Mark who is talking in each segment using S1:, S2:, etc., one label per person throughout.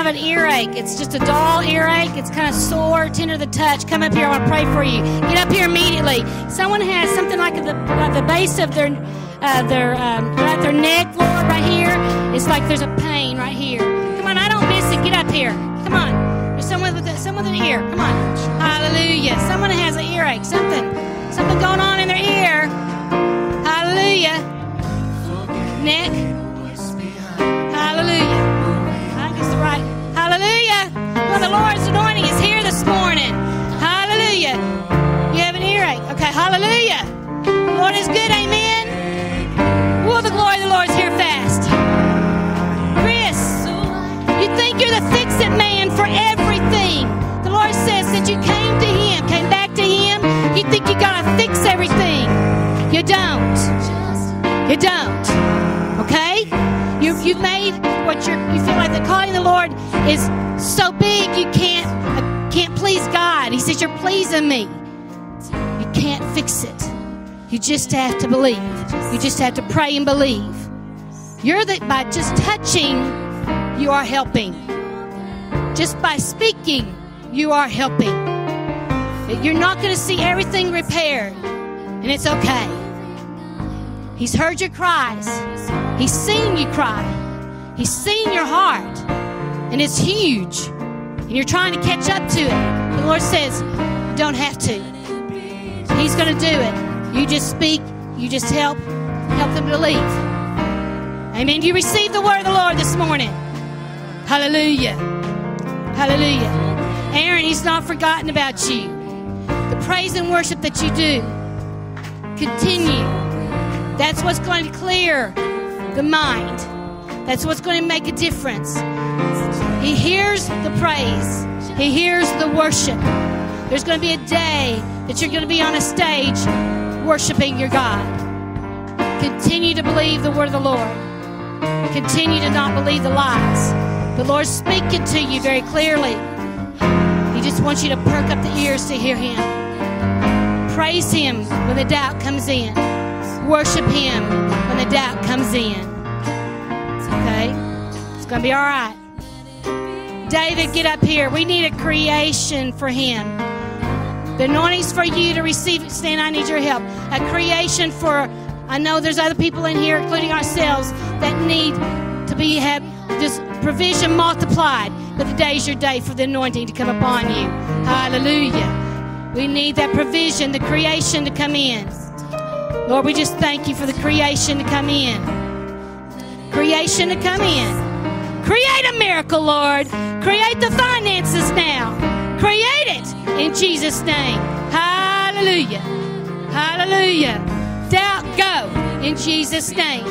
S1: of an earache. It's just a dull earache. It's kind of sore, tender to the touch. Come up here. I want to pray for you. Get up here immediately. Someone has something like the, the base of their uh, their um, right their neck, Lord, right here. It's like there's a pain right here. Come on, I don't miss it. Get up here. Come on. There's someone with a, someone with an ear. Come on. Hallelujah. Someone has an earache. Something something going on in their ear. Hallelujah. Neck. The Lord's anointing is here this morning. Hallelujah. You have an earache. Okay. Hallelujah. The Lord is good. Amen. Well, the glory of the Lord's here fast. Chris, you think you're the fix-it man for everything. The Lord says that you came to Him, came back to Him. You think you gotta fix everything. You don't. You don't. Okay? You, you've made what you're, you feel like the calling of the Lord is so big you can't can't please God. He says you're pleasing me. You can't fix it. You just have to believe. You just have to pray and believe. You're that by just touching, you are helping. Just by speaking, you are helping. You're not going to see everything repaired, and it's okay. He's heard your cries. He's seen you cry. He's seen your heart. And it's huge. And you're trying to catch up to it. The Lord says, you don't have to. He's going to do it. You just speak. You just help. Help them believe. Amen. Do You receive the word of the Lord this morning. Hallelujah. Hallelujah. Aaron, he's not forgotten about you. The praise and worship that you do. Continue. That's what's going to clear the mind. That's what's going to make a difference. He hears the praise, He hears the worship. There's going to be a day that you're going to be on a stage worshiping your God. Continue to believe the word of the Lord. Continue to not believe the lies. The Lord's speaking to you very clearly. He just wants you to perk up the ears to hear Him. Praise Him when the doubt comes in. Worship Him when the doubt comes in. Okay? It's going to be all right. David, get up here. We need a creation for Him. The anointing's for you to receive it. Stan, I need your help. A creation for, I know there's other people in here, including ourselves, that need to be have this provision multiplied. But today's your day for the anointing to come upon you. Hallelujah. We need that provision, the creation to come in. Lord, we just thank you for the creation to come in. Creation to come in. Create a miracle, Lord. Create the finances now. Create it in Jesus' name. Hallelujah. Hallelujah. Doubt go in Jesus' name.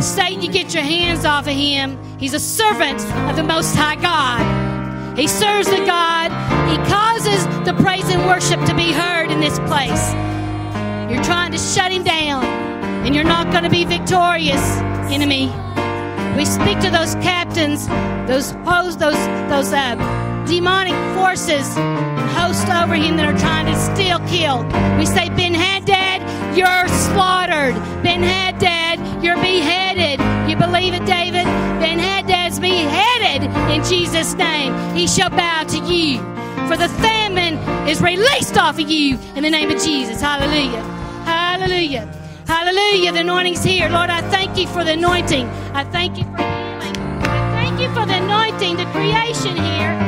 S1: Satan, you get your hands off of him. He's a servant of the Most High God. He serves the God. He causes the praise and worship to be heard in this place. You're trying to shut him down, and you're not going to be victorious, enemy. We speak to those captains, those hosts, those those uh, demonic forces and hosts over him that are trying to steal, kill. We say, Ben Hadad, you're slaughtered. Ben Hadad, you're beheaded. You believe it, David? Ben Hadad's beheaded in Jesus' name. He shall bow to you. For the famine is released off of you in the name of Jesus. Hallelujah. Hallelujah. Hallelujah. The anointing's here. Lord, I thank you for the anointing. I thank you for healing. I thank you for the anointing, the creation here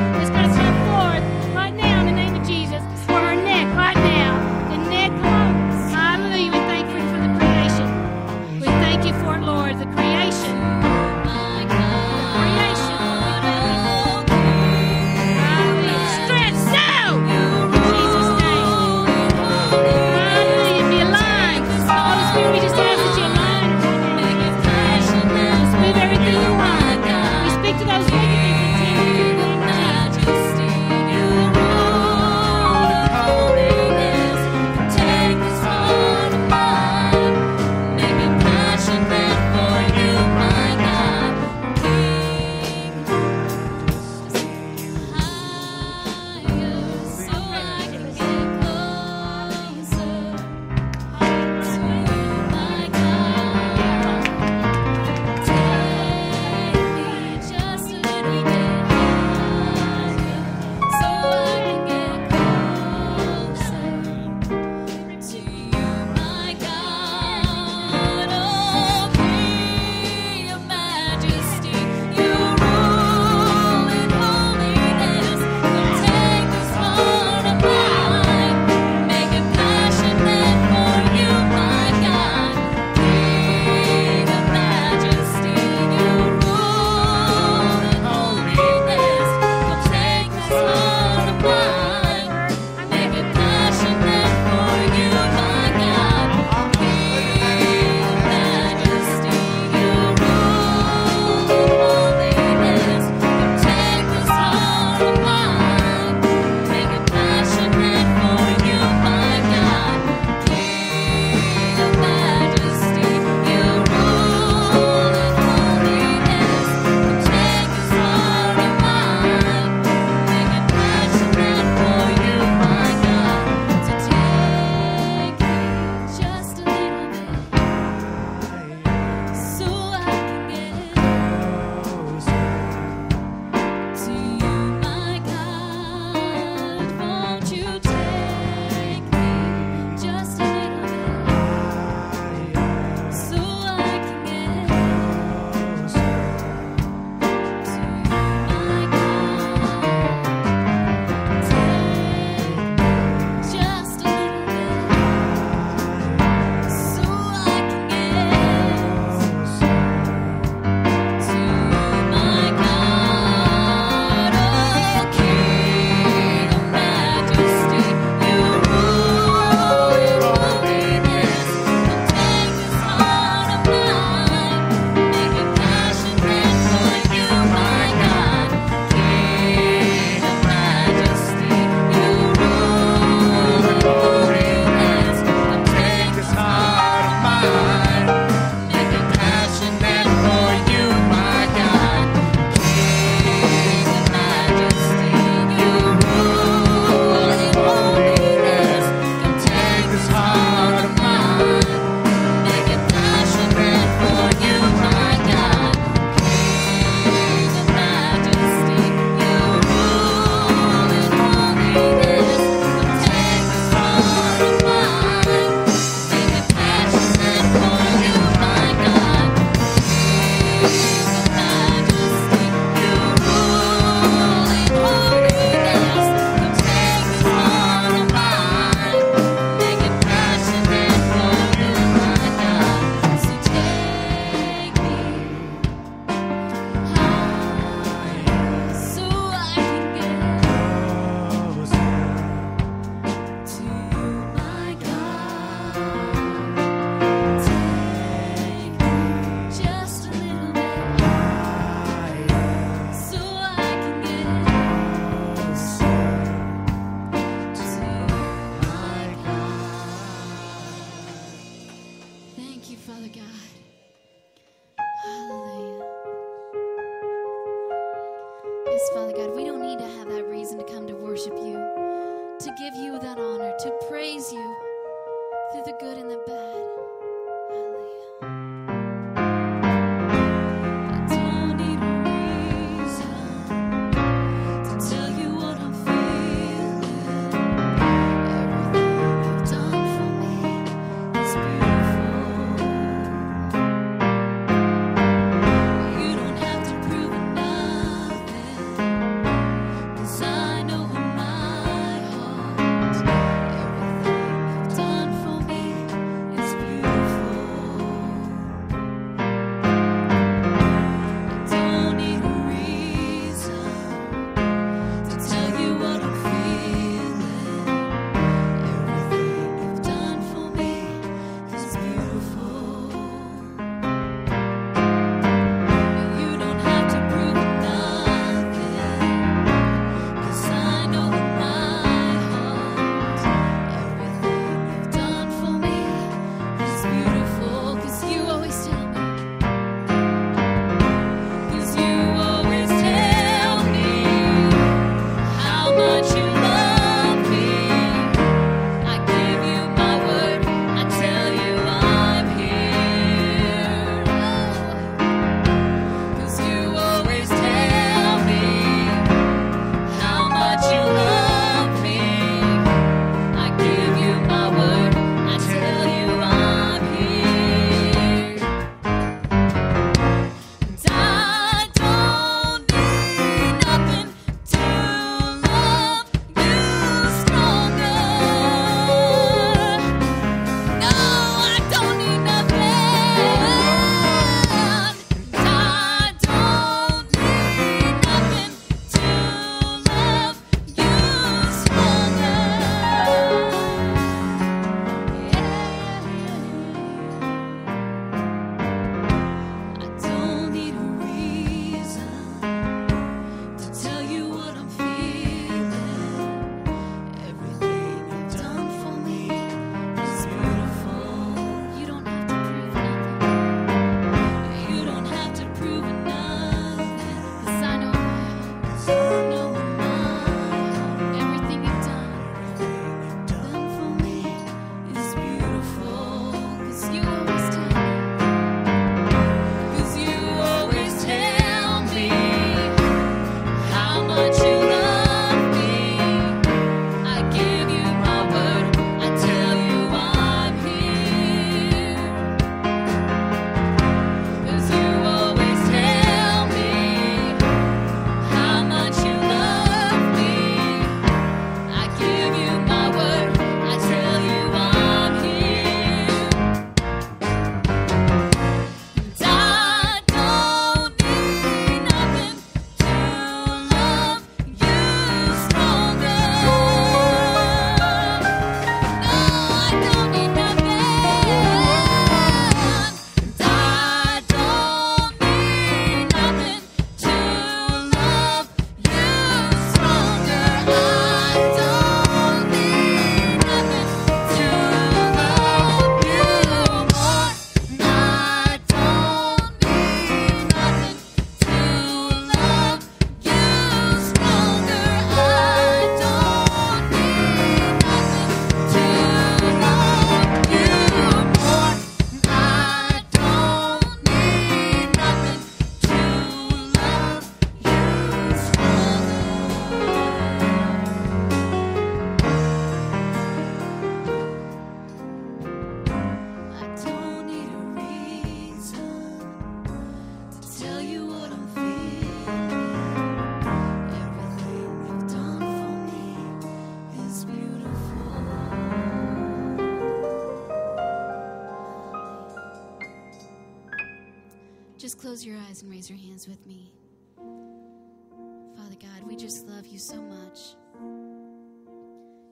S1: you
S2: so much.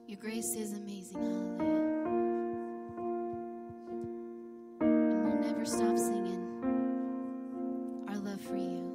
S2: Your grace is amazing. Hallelujah. And we'll never stop singing our love for you.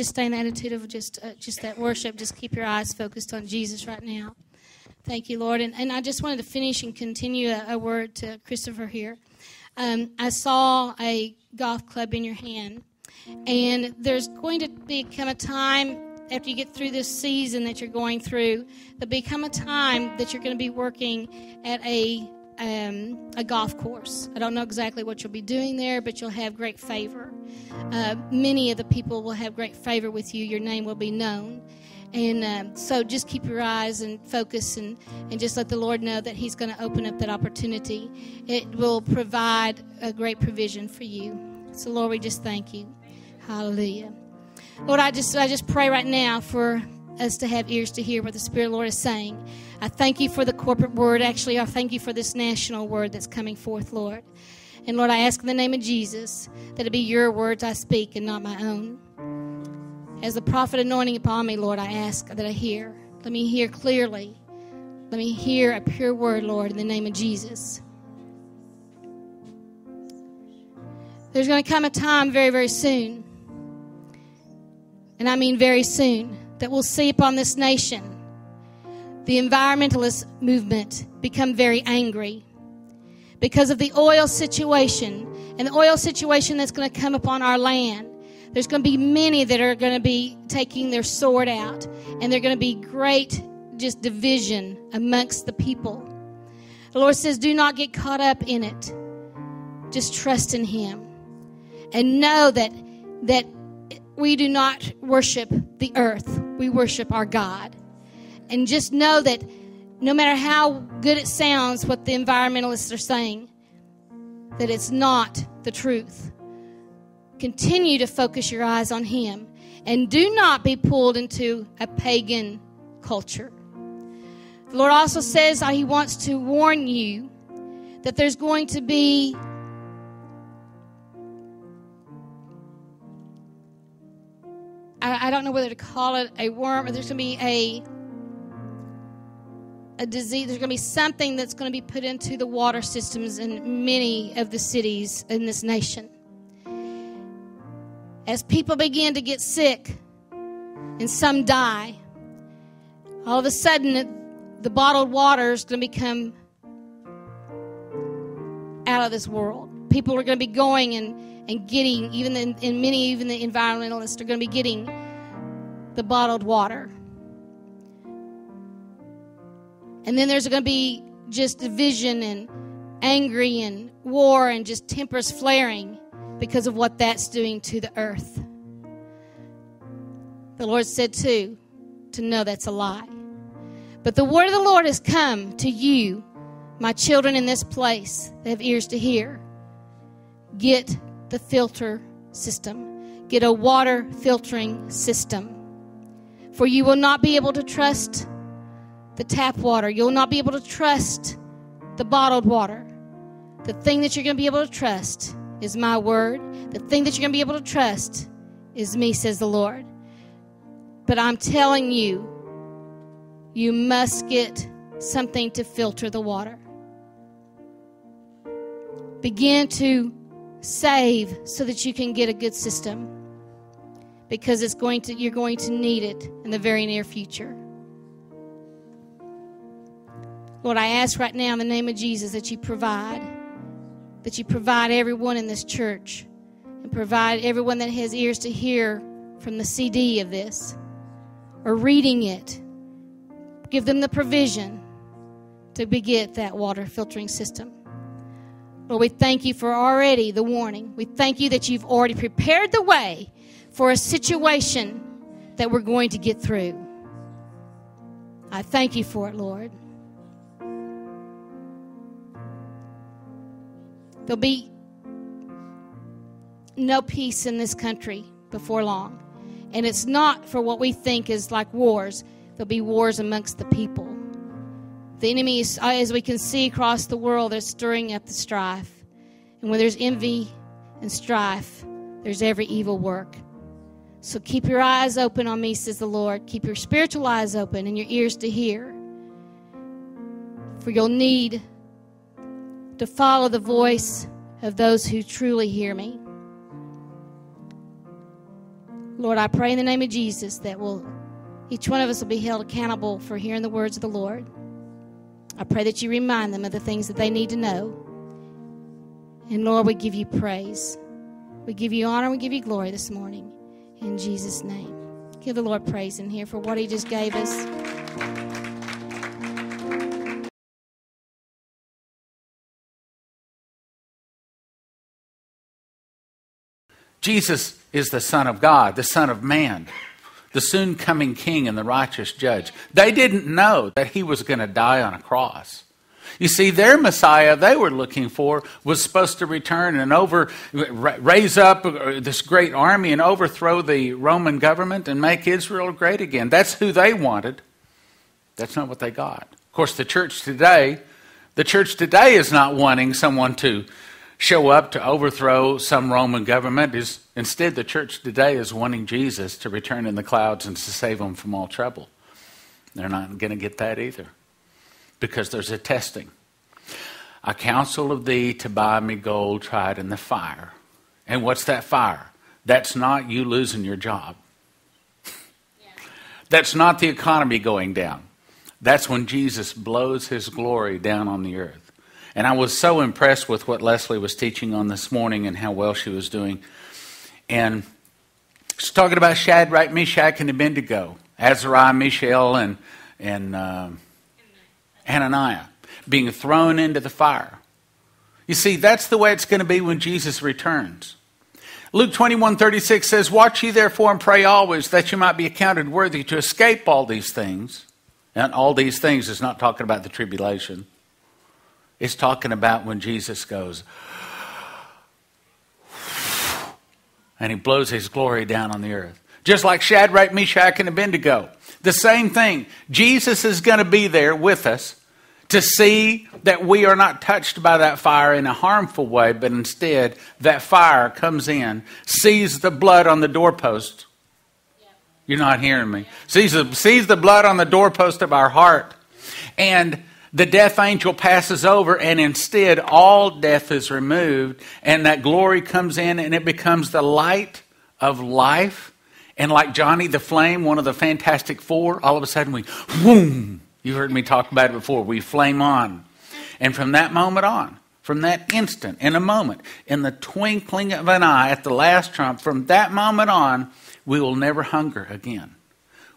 S1: Just stay in the attitude of just uh, just that worship. Just keep your eyes focused on Jesus right now. Thank you, Lord. And, and I just wanted to finish and continue a, a word to Christopher here. Um, I saw a golf club in your hand, and there's going to become a time after you get through this season that you're going through, there'll become a time that you're going to be working at a um, a golf course. I don't know exactly what you'll be doing there, but you'll have great favor. Uh, many of the people will have great favor with you. Your name will be known. And um, so just keep your eyes and focus and, and just let the Lord know that He's going to open up that opportunity. It will provide a great provision for you. So, Lord, we just thank you. Hallelujah. Lord, I just, I just pray right now for us to have ears to hear what the Spirit Lord is saying. I thank you for the corporate word. Actually, I thank you for this national word that's coming forth, Lord. And Lord, I ask in the name of Jesus that it be your words I speak and not my own. As the prophet anointing upon me, Lord, I ask that I hear. Let me hear clearly. Let me hear a pure word, Lord, in the name of Jesus. There's going to come a time very, very soon, and I mean very soon, that we'll see upon this nation the environmentalist movement become very angry because of the oil situation and the oil situation that's going to come upon our land. There's going to be many that are going to be taking their sword out, and there's going to be great just division amongst the people. The Lord says, Do not get caught up in it. Just trust in Him. And know that that we do not worship the earth. We worship our God. And just know that no matter how good it sounds, what the environmentalists are saying, that it's not the truth. Continue to focus your eyes on Him and do not be pulled into a pagan culture. The Lord also says He wants to warn you that there's going to be I, I don't know whether to call it a worm or there's going to be a a disease. There's going to be something that's going to be put into the water systems in many of the cities in this nation. As people begin to get sick and some die, all of a sudden the bottled water is going to become out of this world. People are going to be going and, and getting, mm. even in, in many, even the environmentalists are going to be getting the bottled water. And then there's going to be just division and angry and war and just tempers flaring because of what that's doing to the earth. The Lord said, too, to know that's a lie. But the word of the Lord has come to you, my children in this place that have ears to hear. Get the filter system, get a water filtering system. For you will not be able to trust the tap water. You'll not be able to trust the bottled water. The thing that you're going to be able to trust is my word. The thing that you're going to be able to trust is me, says the Lord. But I'm telling you, you must get something to filter the water. Begin to save so that you can get a good system because it's going to you're going to need it in the very near future. Lord, I ask right now in the name of Jesus that you provide, that you provide everyone in this church and provide everyone that has ears to hear from the CD of this or reading it. Give them the provision to beget that water filtering system. Lord, we thank you for already the warning. We thank you that you've already prepared the way for a situation that we're going to get through. I thank you for it, Lord. There'll be no peace in this country before long. And it's not for what we think is like wars, there'll be wars amongst the people. The enemy, is, uh, as we can see across the world, they're stirring up the strife. And when there's envy and strife, there's every evil work. So keep your eyes open on me, says the Lord. Keep your spiritual eyes open and your ears to hear. For you'll need to follow the voice of those who truly hear me. Lord, I pray in the name of Jesus that we'll, each one of us will be held accountable for hearing the words of the Lord. I pray that you remind them of the things that they need to know. And Lord, we give you praise. We give you honor, we give you glory this morning. In Jesus' name. Give the Lord praise in here for what he just gave us.
S3: Jesus is the Son of God, the Son of Man, the soon coming King and the righteous judge. They didn't know that he was going to die on a cross. You see, their Messiah they were looking for was supposed to return and over, raise up uh, this great army and overthrow the Roman government and make Israel great again. That's who they wanted. That's not what they got. Of course, the church today, the church today is not wanting someone to show up to overthrow some Roman government. Is instead the church today is wanting Jesus to return in the clouds and to save them from all trouble. They're not going to get that either because there's a testing. I counsel of thee to buy me gold tried in the fire. And what's that fire? That's not you losing your job. That's not the economy going down. That's when Jesus blows his glory down on the earth. And I was so impressed with what Leslie was teaching on this morning and how well she was doing. And she's talking about Shadrach, Meshach, and Abednego, Azariah, Mishael, and, and uh, Hananiah being thrown into the fire. You see, that's the way it's going to be when Jesus returns. Luke 21 36 says, Watch ye therefore and pray always that you might be accounted worthy to escape all these things. And all these things is not talking about the tribulation, it's talking about when Jesus goes, and he blows his glory down on the earth. Just like Shadrach, Meshach, and Abednego. The same thing. Jesus is going to be there with us to see that we are not touched by that fire in a harmful way, but instead that fire comes in, sees the blood on the doorpost. You're not hearing me. Sees the, sees the blood on the doorpost of our heart. And the death angel passes over, and instead all death is removed, and that glory comes in, and it becomes the light of life. And like Johnny the Flame, one of the Fantastic Four, all of a sudden we, boom, you heard me talk about it before. We flame on. And from that moment on, from that instant, in a moment, in the twinkling of an eye, at the last trump, from that moment on, we will never hunger again.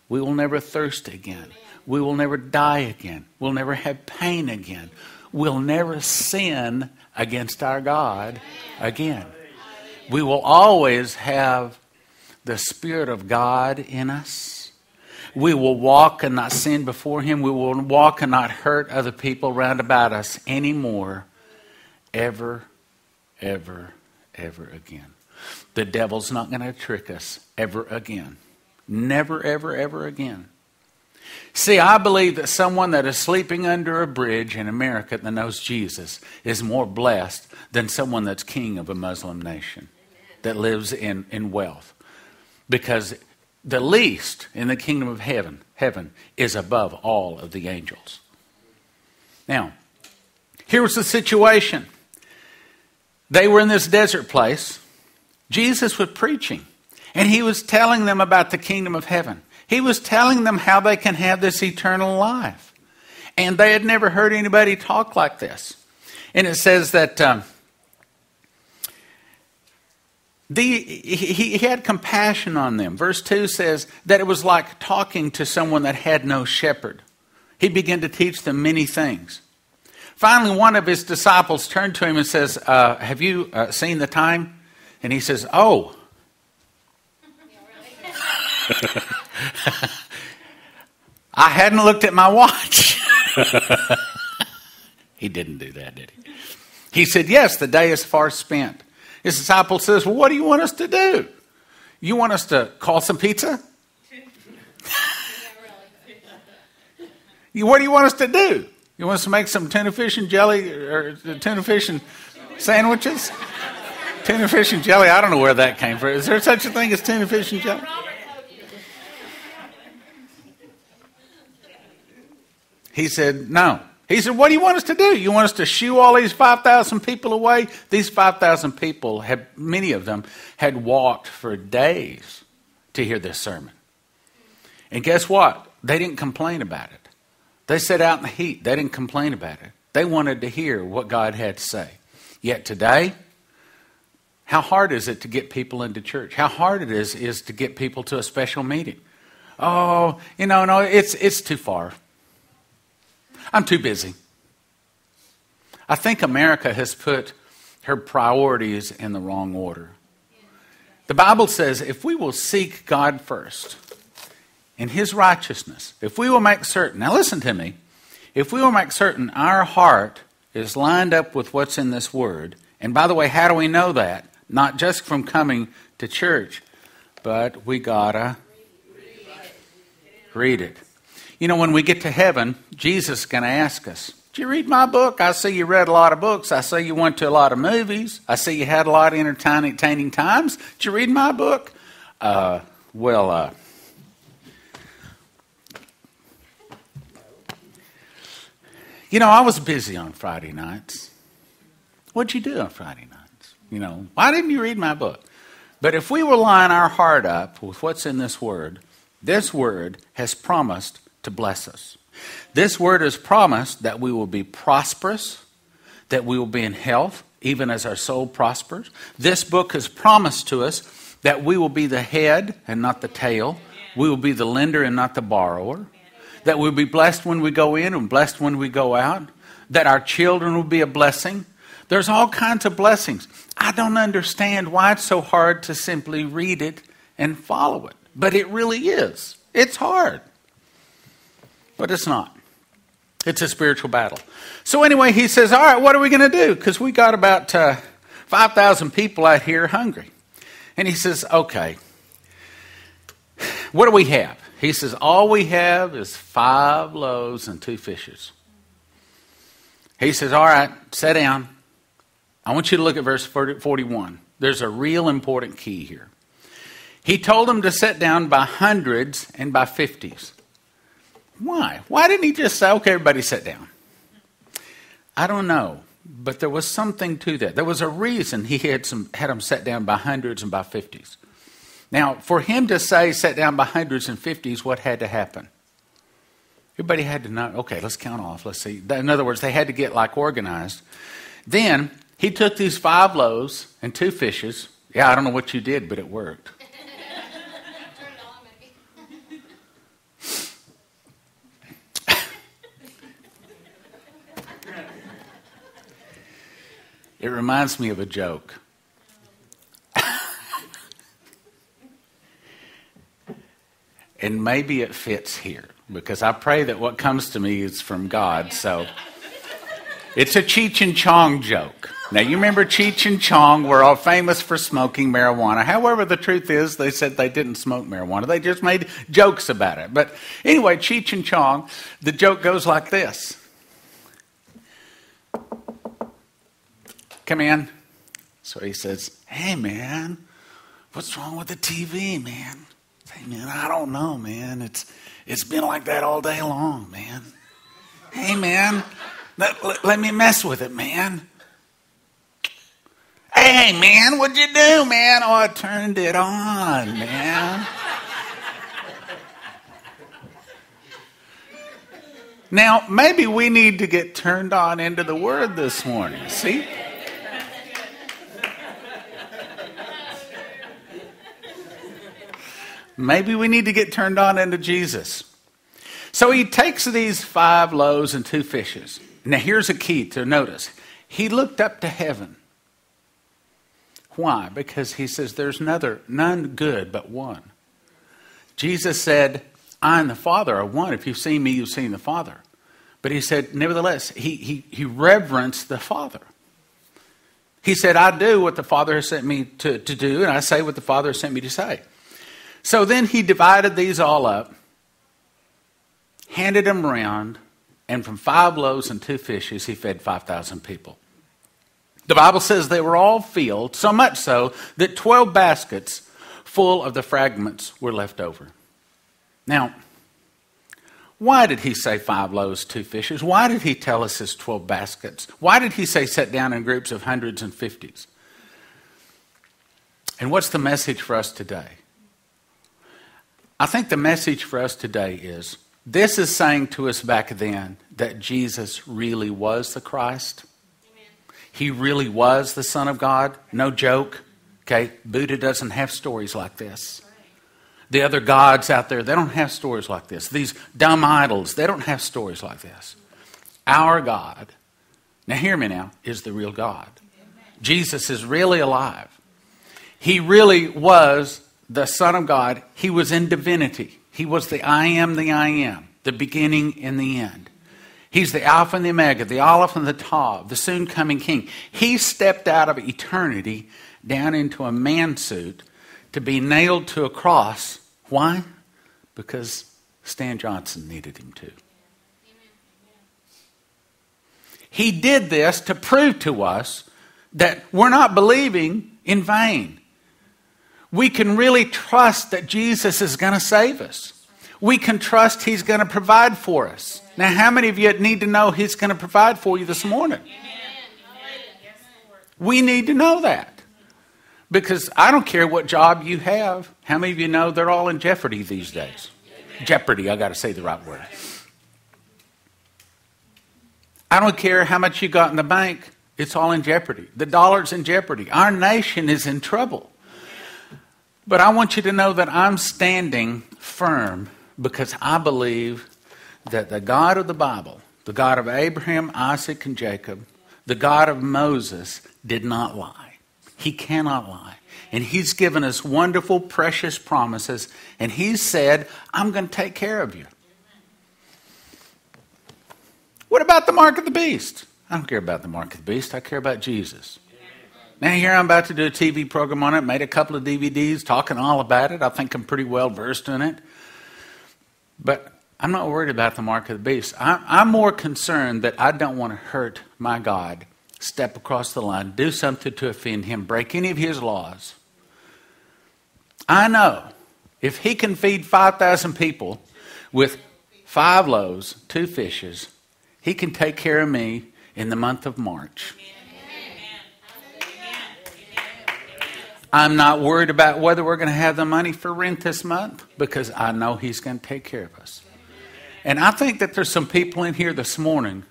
S3: We will never thirst again. We will never die again. We'll never have pain again. We'll never sin against our God again. We will always have the Spirit of God in us we will walk and not sin before Him. We will walk and not hurt other people round about us anymore, ever, ever, ever again. The devil's not going to trick us ever again. Never, ever, ever again. See, I believe that someone that is sleeping under a bridge in America that knows Jesus is more blessed than someone that's king of a Muslim nation that lives in, in wealth. Because the least in the kingdom of heaven, heaven is above all of the angels. Now, here was the situation. They were in this desert place. Jesus was preaching, and he was telling them about the kingdom of heaven. He was telling them how they can have this eternal life. And they had never heard anybody talk like this. And it says that um, the, he, he had compassion on them. Verse 2 says that it was like talking to someone that had no shepherd. He began to teach them many things. Finally, one of his disciples turned to him and says, uh, Have you uh, seen the time? And he says, Oh. I hadn't looked at my watch. he didn't do that, did he? He said, Yes, the day is far spent. His disciple says, Well, what do you want us to do? You want us to call some pizza? what do you want us to do? You want us to make some tuna fish and jelly or uh, tuna fish and sandwiches? tuna fish and jelly, I don't know where that came from. Is there such a thing as tuna fish and jelly? He said, No. He said, What do you want us to do? You want us to shoo all these 5,000 people away? These 5,000 people, had, many of them, had walked for days to hear this sermon. And guess what? They didn't complain about it. They sat out in the heat. They didn't complain about it. They wanted to hear what God had to say. Yet today, how hard is it to get people into church? How hard it is is to get people to a special meeting. Oh, you know, no, it's it's too far. I'm too busy. I think America has put her priorities in the wrong order. The Bible says if we will seek God first in His righteousness, if we will make certain, now listen to me, if we will make certain our heart is lined up with what's in this Word, and by the way, how do we know that? Not just from coming to church, but we gotta read it. You know, when we get to heaven, Jesus is going to ask us, Did you read my book? I see you read a lot of books. I see you went to a lot of movies. I see you had a lot of entertaining times. Did you read my book? Uh, well, uh, you know, I was busy on Friday nights. What'd you do on Friday nights? You know, why didn't you read my book? But if we will line our heart up with what's in this word, this word has promised to bless us. This word has promised that we will be prosperous, that we will be in health, even as our soul prospers. This book has promised to us that we will be the head and not the tail. We will be the lender and not the borrower. That we'll be blessed when we go in and blessed when we go out. That our children will be a blessing. There's all kinds of blessings. I don't understand why it's so hard to simply read it and follow it. But it really is. It's hard. But it's not. It's a spiritual battle. So, anyway, he says, All right, what are we going to do? Because we got about uh, 5,000 people out here hungry. And he says, Okay, what do we have? He says, All we have is five loaves and two fishes. He says, All right, sit down. I want you to look at verse 41. There's a real important key here. He told them to sit down by hundreds and by fifties. Why? Why didn't he just say, okay, everybody sit down? I don't know, but there was something to that. There was a reason he had, some, had them set down by hundreds and by fifties. Now, for him to say set down by hundreds and fifties, what had to happen? Everybody had to know, okay, let's count off. Let's see. In other words, they had to get like organized. Then he took these five loaves and two fishes. Yeah, I don't know what you did, but it worked. It reminds me of a joke. and maybe it fits here because I pray that what comes to me is from God. So it's a Cheech and Chong joke. Now, you remember Cheech and Chong were all famous for smoking marijuana. However, the truth is they said they didn't smoke marijuana. They just made jokes about it. But anyway, Cheech and Chong, the joke goes like this Come in. So he says, Hey, man, what's wrong with the TV, man? Hey, man, I don't know, man. It's, it's been like that all day long, man. Hey, man, let, let, let me mess with it, man. Hey, man, what'd you do, man? Oh, I turned it on, man. Now, maybe we need to get turned on into the Word this morning. See? Maybe we need to get turned on into Jesus. So he takes these five loaves and two fishes. Now, here's a key to notice. He looked up to heaven. Why? Because he says, There's another, none good but one. Jesus said, I and the Father are one. If you've seen me, you've seen the Father. But he said, nevertheless, he, he, he reverenced the Father. He said, I do what the Father has sent me to, to do, and I say what the Father has sent me to say. So then he divided these all up, handed them around, and from five loaves and two fishes, he fed 5,000 people. The Bible says they were all filled, so much so that 12 baskets full of the fragments were left over. Now, Why did he say five loaves, two fishes? Why did he tell us his 12 baskets? Why did he say set down in groups of hundreds and fifties? And what's the message for us today? I think the message for us today is this is saying to us back then that Jesus really was the Christ. He really was the Son of God. No joke. Okay? Buddha doesn't have stories like this. The other gods out there, they don't have stories like this. These dumb idols, they don't have stories like this. Our God, now hear me now, is the real God. Jesus is really alive. He really was the Son of God. He was in divinity. He was the I am the I am, the beginning and the end. He's the Alpha and the Omega, the Aleph and the Tav, the soon coming King. He stepped out of eternity down into a man suit to be nailed to a cross why? Because Stan Johnson needed him to. He did this to prove to us that we're not believing in vain. We can really trust that Jesus is going to save us. We can trust He's going to provide for us. Now, how many of you need to know He's going to provide for you this morning? We need to know that. Because I don't care what job you have. How many of you know they're all in jeopardy these days? Jeopardy, I got to say the right word. I don't care how much you got in the bank, it's all in jeopardy. The dollar's in jeopardy. Our nation is in trouble. But I want you to know that I'm standing firm because I believe that the God of the Bible, the God of Abraham, Isaac, and Jacob, the God of Moses, did not lie. He cannot lie. And He's given us wonderful, precious promises. And He said, I'm going to take care of you. What about the mark of the beast? I don't care about the mark of the beast. I care about Jesus. Now, here I'm about to do a TV program on it, made a couple of DVDs talking all about it. I think I'm pretty well versed in it. But I'm not worried about the mark of the beast. I'm more concerned that I don't want to hurt my God step across the line, do something to offend him, break any of his laws. I know if he can feed 5,000 people with five loaves, two fishes, he can take care of me in the month of March. I'm not worried about whether we're going to have the money for rent this month because I know he's going to take care of us. And I think that there's some people in here this morning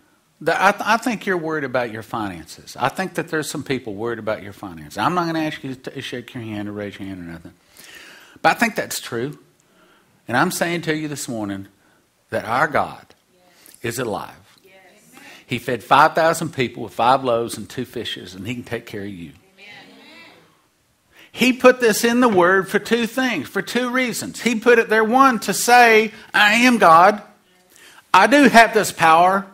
S3: I, th- I, think you're worried about your finances. I think that there's some people worried about your finances. I'm not going to ask you to shake your hand or raise your hand or nothing. But I think that's true. And I'm saying to you this morning that our God is alive. He fed 5,000 people with five loaves and two fishes, and He can take care of you. He put this in the Word for two things, for two reasons. He put it there, one, to say, I am God. I do have this power.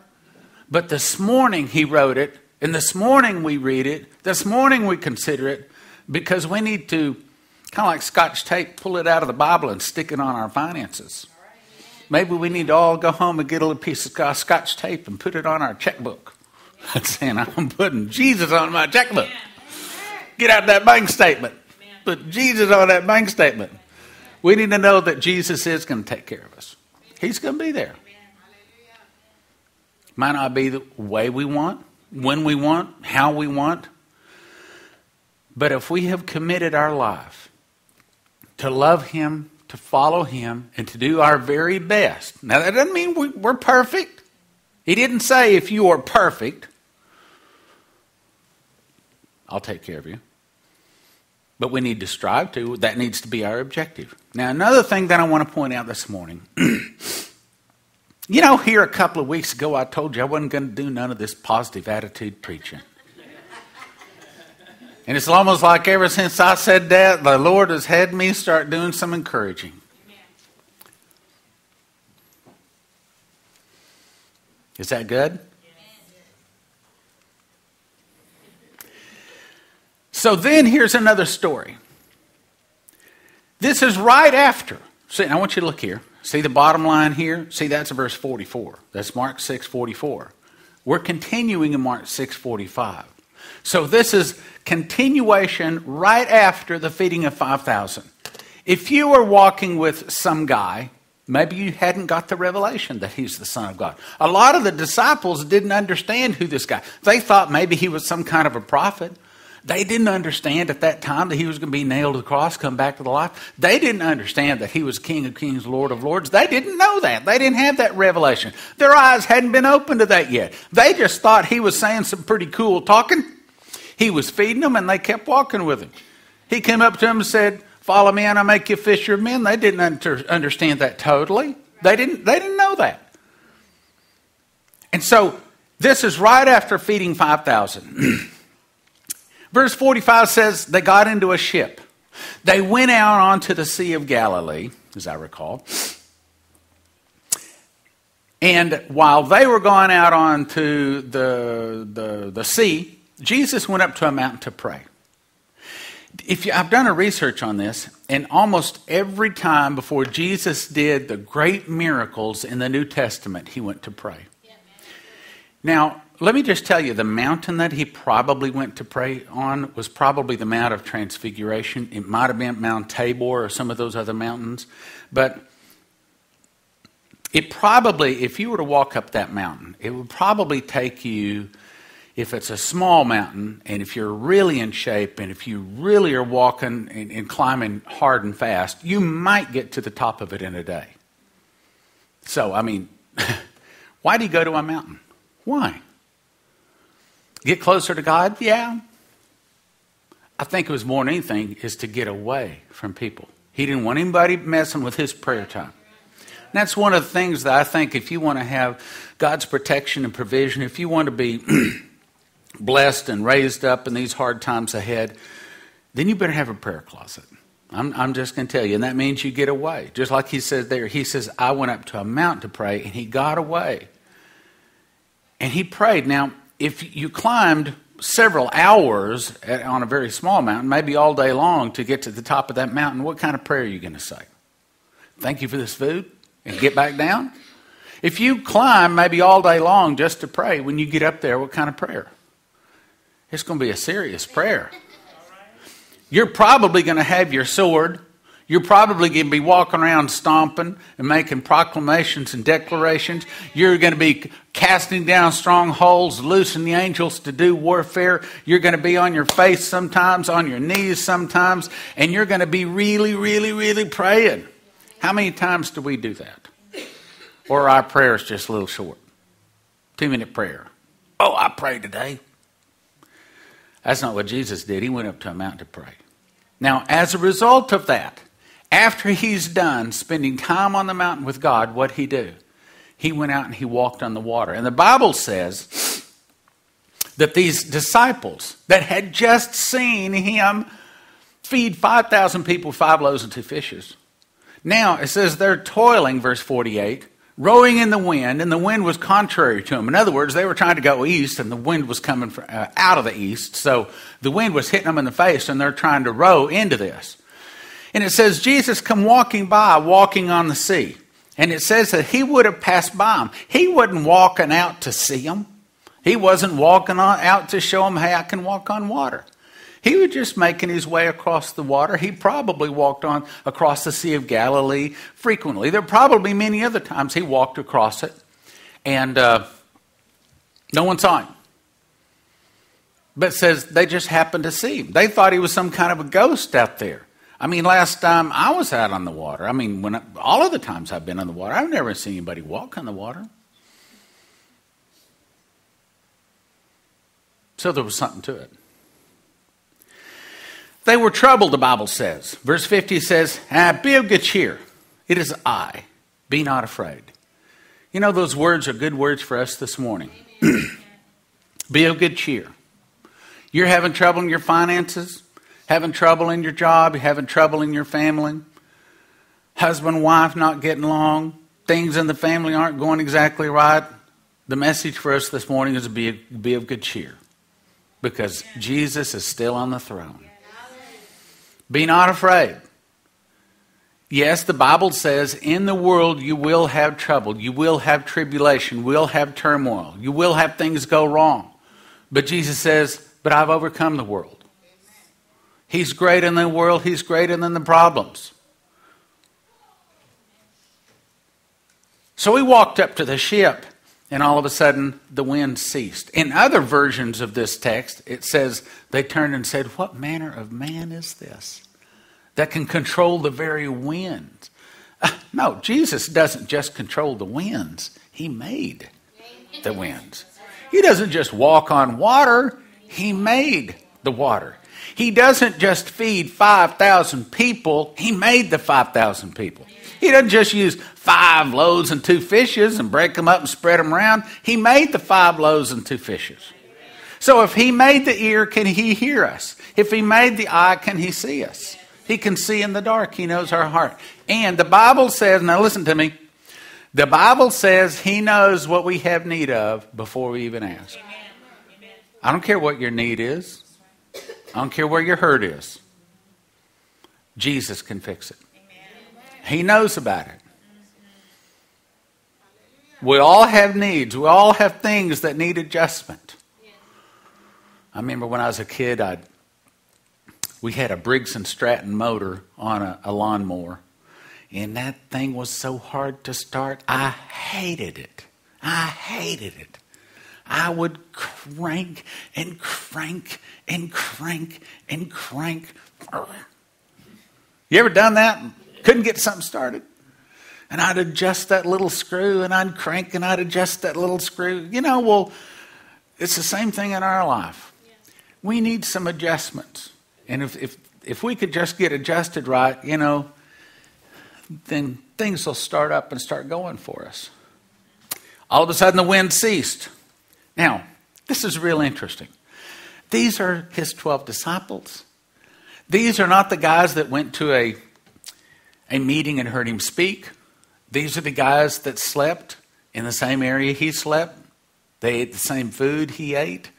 S3: But this morning he wrote it, and this morning we read it, this morning we consider it, because we need to, kind of like scotch tape, pull it out of the Bible and stick it on our finances. Maybe we need to all go home and get a little piece of scotch tape and put it on our checkbook. saying, I'm putting Jesus on my checkbook. Get out that bank statement. Put Jesus on that bank statement. We need to know that Jesus is going to take care of us. He's going to be there. Might not be the way we want, when we want, how we want. But if we have committed our life to love Him, to follow Him, and to do our very best, now that doesn't mean we, we're perfect. He didn't say if you are perfect, I'll take care of you. But we need to strive to. That needs to be our objective. Now, another thing that I want to point out this morning You know, here a couple of weeks ago, I told you I wasn't going to do none of this positive attitude preaching. And it's almost like ever since I said that, the Lord has had me start doing some encouraging. Is that good? So then here's another story. This is right after. See, I want you to look here. See the bottom line here? See, that's verse 44. That's Mark 6 44. We're continuing in Mark 6 45. So this is continuation right after the feeding of 5,000. If you were walking with some guy, Maybe you hadn't got the revelation that he's the Son of God. A lot of the disciples didn't understand who this guy. They thought maybe he was some kind of a prophet. They didn't understand at that time that he was going to be nailed to the cross, come back to the life. They didn't understand that he was King of Kings, Lord of Lords. They didn't know that. They didn't have that revelation. Their eyes hadn't been open to that yet. They just thought he was saying some pretty cool talking. He was feeding them, and they kept walking with him. He came up to them and said, Follow me, and I'll make you fisher of men. They didn't under, understand that totally. They didn't, they didn't know that. And so, this is right after feeding 5,000. Verse 45 says they got into a ship. They went out onto the Sea of Galilee, as I recall. And while they were going out onto the, the, the sea, Jesus went up to a mountain to pray. If you, I've done a research on this, and almost every time before Jesus did the great miracles in the New Testament, he went to pray. Now, let me just tell you the mountain that he probably went to pray on was probably the Mount of Transfiguration. It might have been Mount Tabor or some of those other mountains. But it probably, if you were to walk up that mountain, it would probably take you, if it's a small mountain, and if you're really in shape, and if you really are walking and, and climbing hard and fast, you might get to the top of it in a day. So, I mean, why do you go to a mountain? Why? Get closer to God? Yeah. I think it was more than anything is to get away from people. He didn't want anybody messing with his prayer time. And that's one of the things that I think if you want to have God's protection and provision, if you want to be blessed and raised up in these hard times ahead, then you better have a prayer closet. I'm, I'm just going to tell you. And that means you get away. Just like he says there, he says, I went up to a mountain to pray, and he got away. And he prayed. Now, if you climbed several hours on a very small mountain, maybe all day long, to get to the top of that mountain, what kind of prayer are you going to say? Thank you for this food and get back down? If you climb maybe all day long just to pray, when you get up there, what kind of prayer? It's going to be a serious prayer. You're probably going to have your sword you're probably going to be walking around stomping and making proclamations and declarations. You're going to be casting down strongholds, loosing the angels to do warfare. You're going to be on your face sometimes, on your knees sometimes, and you're going to be really, really, really praying. How many times do we do that? Or our prayer is just a little short? Two minute prayer. Oh, I prayed today. That's not what Jesus did. He went up to a mountain to pray. Now, as a result of that, after he's done spending time on the mountain with God, what he do? He went out and he walked on the water. And the Bible says that these disciples that had just seen him feed 5,000 people, five loaves and two fishes. Now, it says they're toiling, verse 48, rowing in the wind, and the wind was contrary to them. In other words, they were trying to go east, and the wind was coming from, uh, out of the east. So the wind was hitting them in the face, and they're trying to row into this. And it says Jesus come walking by, walking on the sea. And it says that he would have passed by them. He wasn't walking out to see them. He wasn't walking on, out to show them, hey, I can walk on water. He was just making his way across the water. He probably walked on across the Sea of Galilee frequently. There are probably many other times he walked across it, and uh, no one saw him. But says they just happened to see him. They thought he was some kind of a ghost out there. I mean, last time I was out on the water, I mean, when I, all of the times I've been on the water, I've never seen anybody walk on the water. So there was something to it. They were troubled, the Bible says. Verse 50 says, ah, Be of good cheer. It is I. Be not afraid. You know, those words are good words for us this morning. Be of good cheer. You're having trouble in your finances? Having trouble in your job, having trouble in your family, husband, wife not getting along, things in the family aren't going exactly right, the message for us this morning is to be, be of good cheer because Jesus is still on the throne. Be not afraid. Yes, the Bible says in the world you will have trouble, you will have tribulation, will have turmoil, you will have things go wrong. But Jesus says, But I've overcome the world. He's greater than the world, He's greater than the problems. So he walked up to the ship, and all of a sudden the wind ceased. In other versions of this text, it says they turned and said, What manner of man is this that can control the very winds? Uh, no, Jesus doesn't just control the winds, He made the winds. He doesn't just walk on water, He made the water. He doesn't just feed 5,000 people, He made the 5,000 people. He doesn't just use five loaves and two fishes and break them up and spread them around. He made the five loaves and two fishes. So if he made the ear, can he hear us? If he made the eye, can he see us? He can see in the dark. He knows our heart. And the Bible says, now listen to me. The Bible says he knows what we have need of before we even ask. I don't care what your need is. I don't care where your hurt is. Jesus can fix it. He knows about it. We all have needs. We all have things that need adjustment. I remember when I was a kid, i we had a Briggs and Stratton motor on a, a lawnmower, and that thing was so hard to start. I hated it. I hated it. I would crank and crank and crank and crank. You ever done that? Couldn't get something started? And I'd adjust that little screw and I'd crank and I'd adjust that little screw. You know, well, it's the same thing in our life. We need some adjustments. And if, if, if we could just get adjusted right, you know, then things will start up and start going for us. All of a sudden, the wind ceased. Now, this is real interesting. These are his 12 disciples. These are not the guys that went to a, a meeting and heard him speak. These are the guys that slept in the same area he slept. They ate the same food he ate.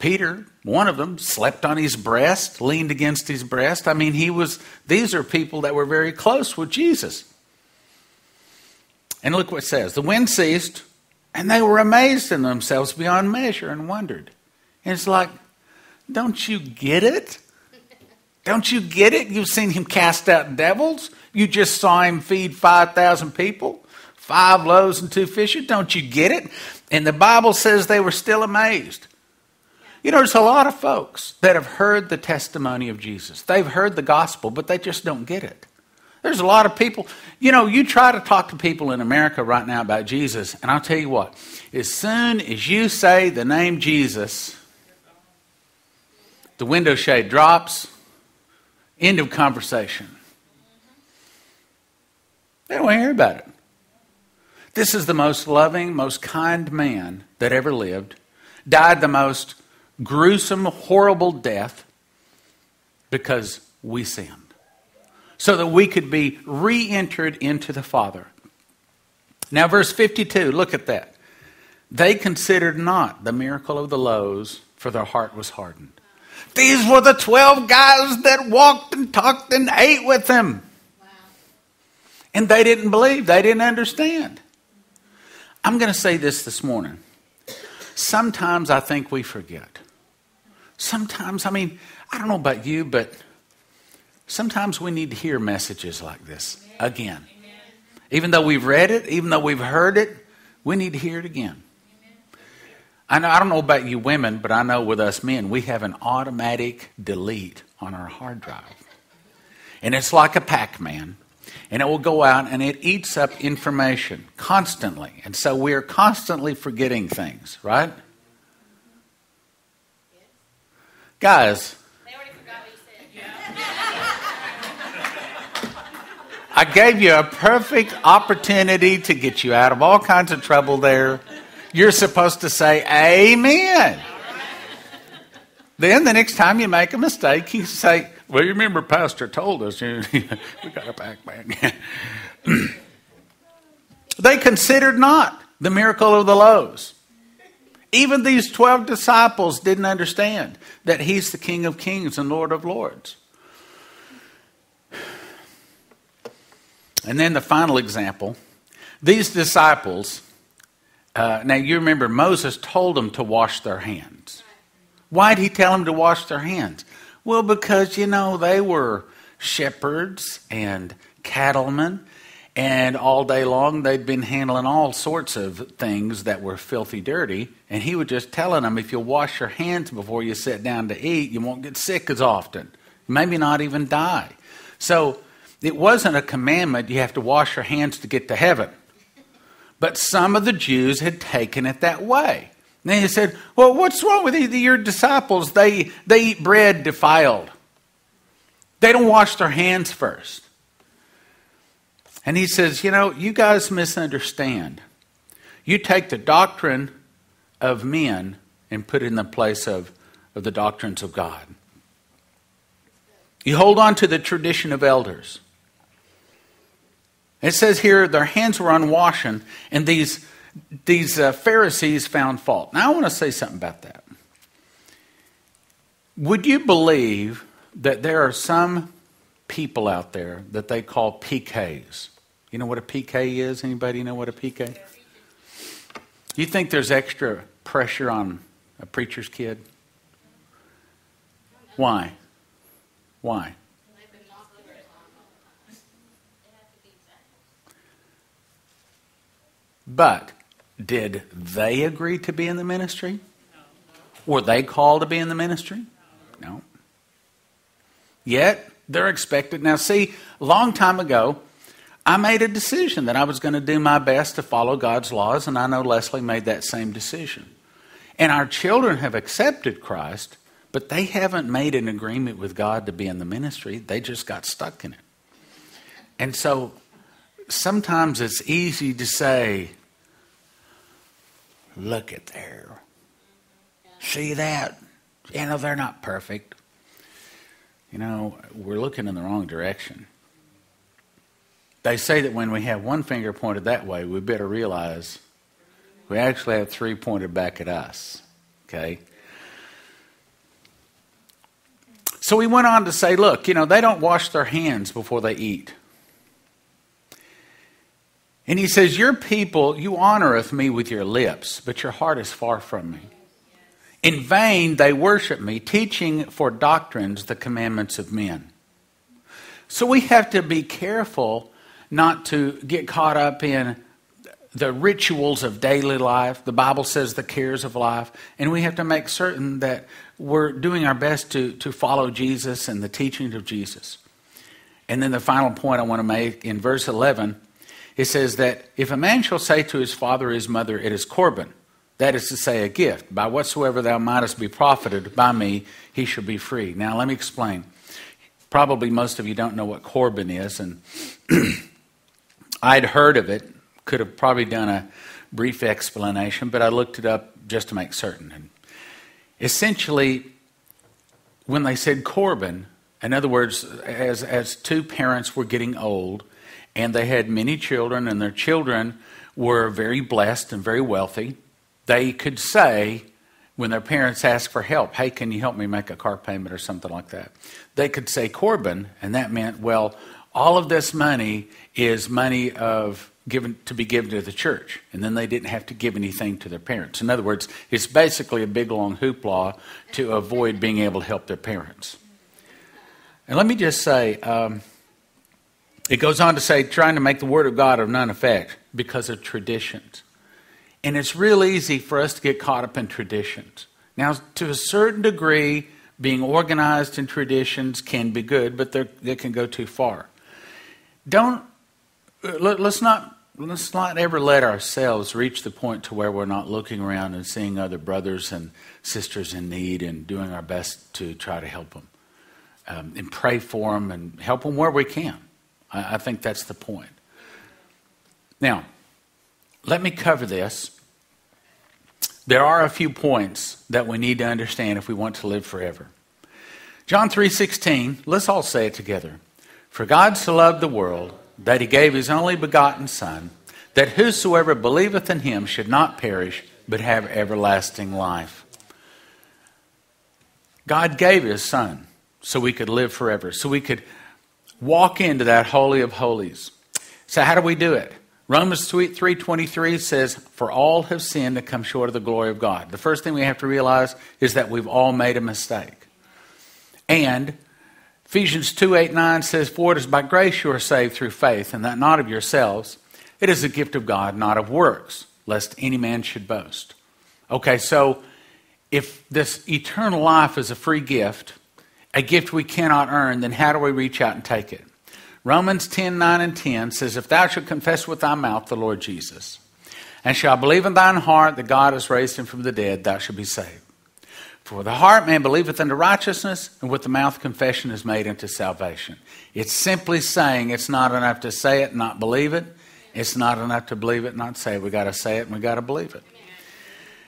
S3: Peter, one of them, slept on his breast, leaned against his breast. I mean, he was, these are people that were very close with Jesus. And look what it says the wind ceased, and they were amazed in themselves beyond measure and wondered. And it's like, don't you get it? Don't you get it? You've seen him cast out devils. You just saw him feed 5,000 people, five loaves and two fishes. Don't you get it? And the Bible says they were still amazed. You know, there's a lot of folks that have heard the testimony of Jesus. They've heard the gospel, but they just don't get it. There's a lot of people, you know, you try to talk to people in America right now about Jesus, and I'll tell you what, as soon as you say the name Jesus, the window shade drops, end of conversation. They don't want to hear about it. This is the most loving, most kind man that ever lived, died the most gruesome, horrible death because we sinned. So that we could be re entered into the Father. Now, verse 52, look at that. They considered not the miracle of the loaves, for their heart was hardened. These were the 12 guys that walked and talked and ate with him. And they didn't believe, they didn't understand. I'm going to say this this morning. Sometimes I think we forget. Sometimes, I mean, I don't know about you, but sometimes we need to hear messages like this again. Even though we've read it, even though we've heard it, we need to hear it again. I, know, I don't know about you women, but I know with us men, we have an automatic delete on our hard drive. And it's like a Pac Man. And it will go out and it eats up information constantly. And so we're constantly forgetting things, right? Guys, I gave you a perfect opportunity to get you out of all kinds of trouble there. You're supposed to say amen. Then the next time you make a mistake, you say, Well, you remember Pastor told us we got a Pac Man. they considered not the miracle of the loaves. Even these 12 disciples didn't understand that he's the King of Kings and Lord of Lords. And then the final example these disciples uh, now, you remember Moses told them to wash their hands. Why did he tell them to wash their hands? Well, because, you know, they were shepherds and cattlemen, And all day long, they'd been handling all sorts of things that were filthy dirty. And he was just telling them if you wash your hands before you sit down to eat, you won't get sick as often. Maybe not even die. So it wasn't a commandment you have to wash your hands to get to heaven. But some of the Jews had taken it that way. And they said, Well, what's wrong with your disciples? They, they eat bread defiled, they don't wash their hands first. And he says, You know, you guys misunderstand. You take the doctrine of men and put it in the place of, of the doctrines of God. You hold on to the tradition of elders. It says here their hands were unwashed, and these, these uh, Pharisees found fault. Now, I want to say something about that. Would you believe that there are some people out there that they call PKs? You know what a PK is? Anybody know what a PK? You think there's extra pressure on a preacher's kid? Why? Why? But did they agree to be in the ministry? Were they called to be in the ministry? No. Yet they're expected. Now, see, a long time ago, I made a decision that I was going to do my best to follow God's laws, and I know Leslie made that same decision. And our children have accepted Christ, but they haven't made an agreement with God to be in the ministry. They just got stuck in it. And so sometimes it's easy to say, look at there. See that? You know, they're not perfect. You know, we're looking in the wrong direction. They say that when we have one finger pointed that way, we better realize we actually have three pointed back at us. Okay? So he went on to say, look, you know, they don't wash their hands before they eat. And he says, Your people, you honoreth me with your lips, but your heart is far from me. In vain they worship me, teaching for doctrines the commandments of men. So we have to be careful not to get caught up in the rituals of daily life. The Bible says the cares of life. And we have to make certain that we're doing our best to, to follow Jesus and the teachings of Jesus. And then the final point I want to make in verse 11 it says that if a man shall say to his father or his mother, It is Corban, that is to say, a gift, by whatsoever thou mightest be profited by me, he shall be free. Now, let me explain. Probably most of you don't know what Corban is, and I'd heard of it, could have probably done a brief explanation, but I looked it up just to make certain. And essentially, when they said Corban, in other words, as, as two parents were getting old and they had many children, and their children were very blessed and very wealthy, they could say, when their parents asked for help, hey, can you help me make a car payment or something like that? They could say Corban, and that meant, well, all of this money is money of given to be given to the church, and then they didn't have to give anything to their parents. In other words, it's basically a big long hoopla to avoid being able to help their parents. And let me just say, um, it goes on to say, trying to make the word of God of none effect because of traditions. And it's real easy for us to get caught up in traditions. Now, to a certain degree, being organized in traditions can be good, but they can go too far. Don't let, us not let's not ever let ourselves reach the point to where we're not looking around and seeing other brothers and sisters in need and doing our best to try to help them um, and pray for them and help them where we can. I, I think that's the point. Now, let me cover this. There are a few points that we need to understand if we want to live forever. John 3:16, let's all say it together. For God so loved the world that he gave his only begotten Son, that whosoever believeth in him should not perish, but have everlasting life. God gave his Son so we could live forever, so we could walk into that holy of holies. So how do we do it? Romans 3:23 says, "For all have sinned and come short of the glory of God." The first thing we have to realize is that we've all made a mistake. And Ephesians 2 8 9 says, For it is by grace you are saved through faith, and that not of yourselves. It is a gift of God, not of works, lest any man should boast. Okay, so if this eternal life is a free gift, a gift we cannot earn, then how do we reach out and take it? Romans 10 9 and 10 says, If thou shalt confess with thy mouth the Lord Jesus, and shalt believe in thine heart that God has raised him from the dead, thou shalt be saved. For with the heart man believeth unto righteousness, and with the mouth confession is made unto salvation. It's simply saying it's not enough to say it, not believe it. It's not enough to believe it, not say it. We got to say it and we got to believe it.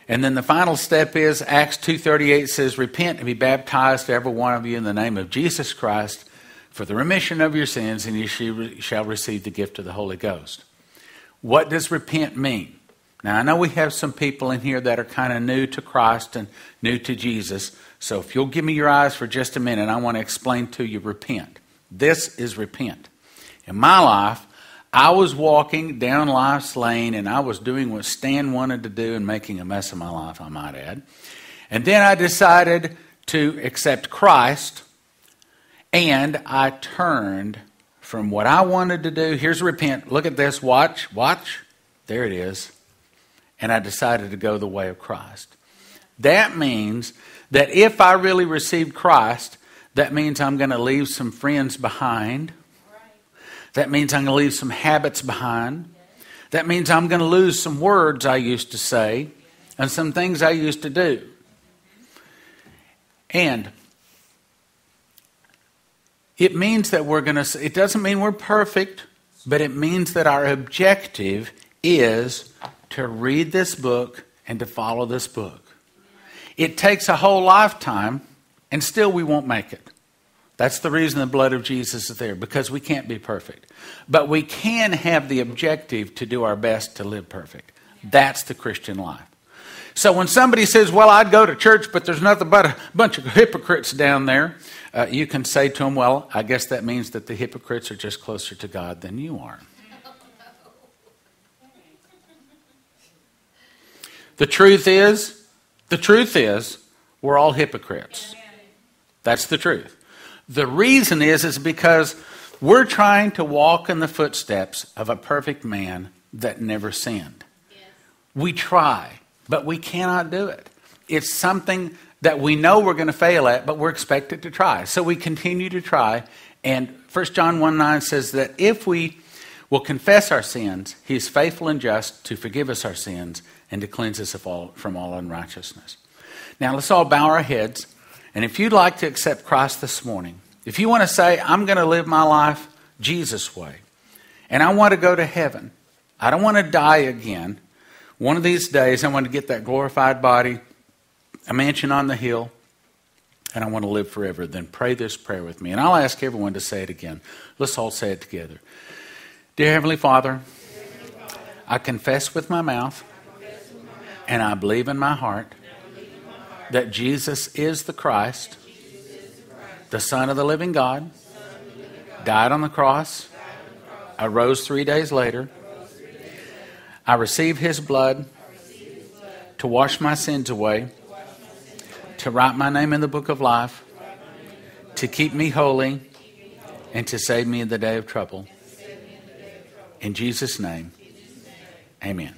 S3: And then the final step is Acts 2:38 says, "Repent and be baptized every one of you in the name of Jesus Christ for the remission of your sins, and you shall receive the gift of the Holy Ghost." What does repent mean? Now, I know we have some people in here that are kind of new to Christ and new to Jesus. So, if you'll give me your eyes for just a minute, I want to explain to you repent. This is repent. In my life, I was walking down life's lane and I was doing what Stan wanted to do and making a mess of my life, I might add. And then I decided to accept Christ and I turned from what I wanted to do. Here's repent. Look at this. Watch. Watch. There it is and I decided to go the way of Christ. That means that if I really received Christ, that means I'm going to leave some friends behind. That means I'm going to leave some habits behind. That means I'm going to lose some words I used to say and some things I used to do. And it means that we're going to, it doesn't mean we're perfect, but it means that our objective is to read this book and to follow this book. It takes a whole lifetime, and still we won't make it. That's the reason the blood of Jesus is there, because we can't be perfect. But we can have the objective to do our best to live perfect. That's the Christian life. So when somebody says, Well, I'd go to church, but there's nothing but a bunch of hypocrites down there, uh, you can say to them, Well, I guess that means that the hypocrites are just closer to God than you are. The truth is, the truth is, we're all hypocrites. That's the truth. The reason is, is because we're trying to walk in the footsteps of a perfect man that never sinned. We try, but we cannot do it. It's something that we know we're going to fail at, but we're expected to try. So we continue to try. And 1 John 1 9 says that if we will confess our sins, he is faithful and just to forgive us our sins and to cleanse us all, from all unrighteousness. Now, let's all bow our heads. And if you'd like to accept Christ this morning, if you want to say, I'm going to live my life Jesus' way, and I want to go to heaven, I don't want to die again. One of these days, I want to get that glorified body, a mansion on the hill, and I want to live forever. Then pray this prayer with me. And I'll ask everyone to say it again. Let's all say it together. Dear Heavenly Father, I confess with my mouth and I believe in my heart that Jesus is the Christ, the Son of the living God, died on the cross, I rose three days later. I receive his blood to wash my sins away, to write my name in the book of life, to keep me holy, and to save me in the day of trouble. In Jesus' name, amen.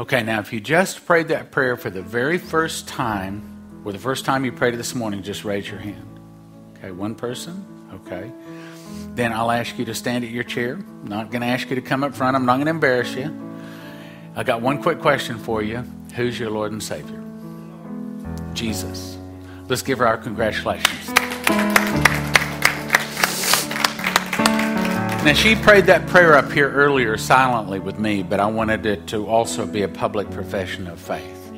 S3: Okay, now if you just prayed that prayer for the very first time, or the first time you prayed it this morning, just raise your hand. Okay, one person? Okay. Then I'll ask you to stand at your chair. I'm not going to ask you to come up front. I'm not going to embarrass you. I got one quick question for you. Who's your Lord and Savior? Jesus. Let's give her our congratulations. Now, she prayed that prayer up here earlier silently with me, but I wanted it to also be a public profession of faith.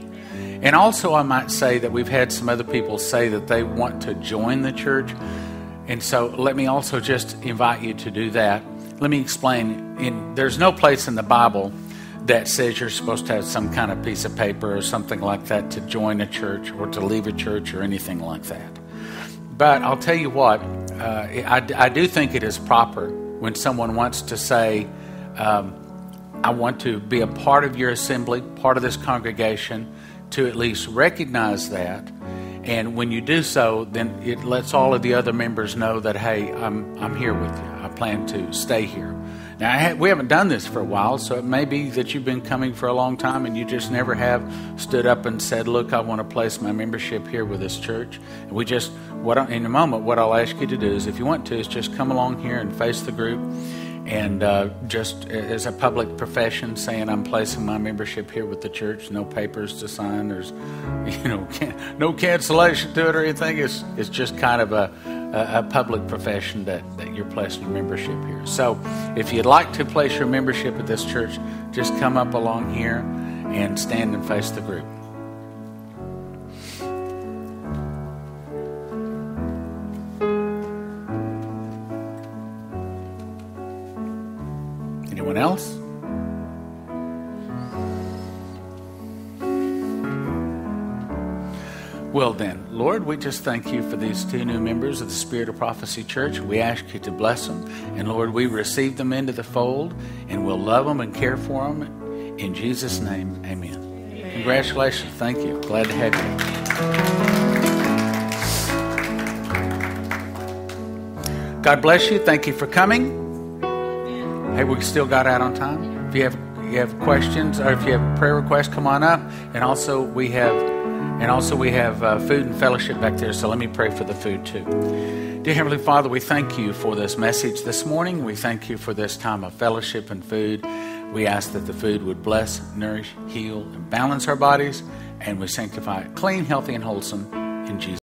S3: And also, I might say that we've had some other people say that they want to join the church. And so, let me also just invite you to do that. Let me explain. In, there's no place in the Bible that says you're supposed to have some kind of piece of paper or something like that to join a church or to leave a church or anything like that. But I'll tell you what, uh, I, I do think it is proper when someone wants to say, um, I want to be a part of your assembly, part of this congregation, to at least recognize that And when you do so, then it lets all of the other members know that, hey, I'm, I'm here with you. I plan to stay here. Now, ha- we haven't done this for a while, so it may be that you've been coming for a long time and you just never have stood up and said, Look, I want to place my membership here with this church. And we just, what I, in a moment, what I'll ask you to do is, if you want to, is just come along here and face the group and uh, just as a public profession saying I'm placing my membership here with the church, no papers to sign, there's you know no cancellation to it or anything. It's it's just kind of a, a, a public profession that, that you're placing your membership here. So if you'd like to place your membership at this church, just come up along here and stand and face the group. Anyone else? Well, then, Lord, we just thank you for these two new members of the Spirit of Prophecy Church. We ask you to bless them. And Lord, we receive them into the fold and we'll love them and care for them. In Jesus' name, amen. amen. Congratulations. Thank you. Glad to have you. God bless you. Thank you for coming. Hey, we still got out on time. If you have you have questions or if you have prayer requests, come on up. And also we have and also we have uh, food and fellowship back there. So let me pray for the food too. Dear Heavenly Father, we thank you for this message this morning. We thank you for this time of fellowship and food. We ask that the food would bless, nourish, heal, and balance our bodies, and we sanctify it clean, healthy, and wholesome in Jesus.